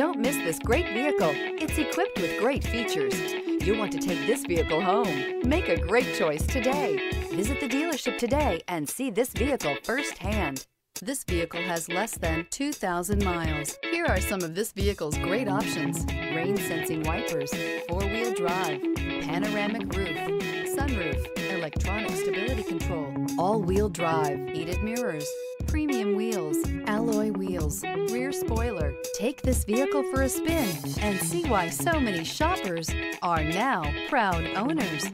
Don't miss this great vehicle. It's equipped with great features. You'll want to take this vehicle home. Make a great choice today. Visit the dealership today and see this vehicle firsthand. This vehicle has less than 2,000 miles. Here are some of this vehicle's great options. Rain sensing wipers, four-wheel drive, panoramic roof, sunroof, electronic stability control, all-wheel drive, heated mirrors, premium wheels, rear spoiler. Take this vehicle for a spin and see why so many shoppers are now proud owners.